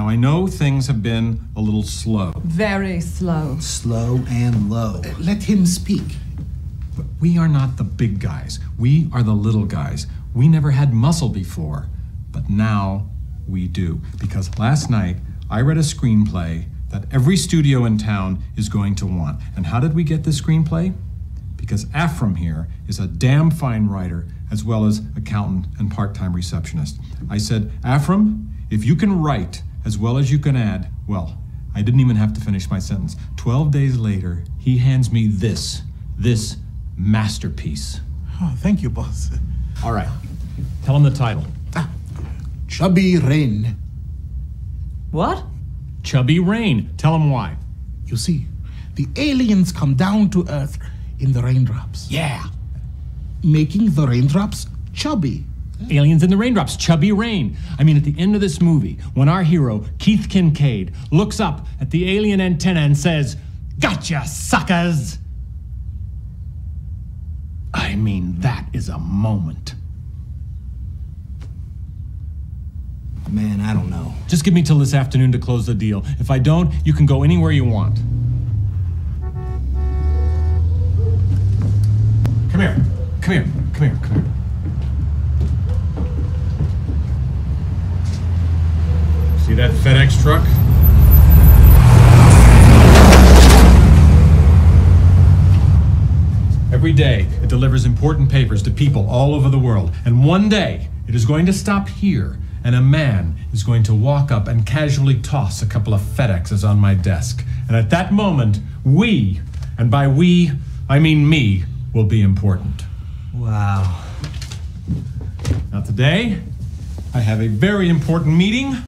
Now, I know things have been a little slow. Very slow. Slow and low. Uh, let him speak. But we are not the big guys. We are the little guys. We never had muscle before, but now we do. Because last night I read a screenplay that every studio in town is going to want. And how did we get this screenplay? Because Afrim here is a damn fine writer as well as accountant and part time receptionist. I said, Afrim, if you can write as well as you can add, well, I didn't even have to finish my sentence. Twelve days later, he hands me this, this masterpiece. Oh, thank you, boss. All right, tell him the title Ah, Chubby Rain. What? Chubby Rain. Tell him why. You see, the aliens come down to Earth in the raindrops, Yeah. making the raindrops chubby. Aliens in the Raindrops, Chubby Rain. I mean, at the end of this movie, when our hero, Keith Kincaid, looks up at the alien antenna and says, Gotcha, suckers! I mean, that is a moment. Man, I don't know. Just give me till this afternoon to close the deal. If I don't, you can go anywhere you want. Come here. Come here. Come here. Come here. See that FedEx truck? Every day, it delivers important papers to people all over the world. And one day, it is going to stop here, and a man is going to walk up and casually toss a couple of FedExes on my desk. And at that moment, we, and by we, I mean me, will be important. Wow. Now, today, I have a very important meeting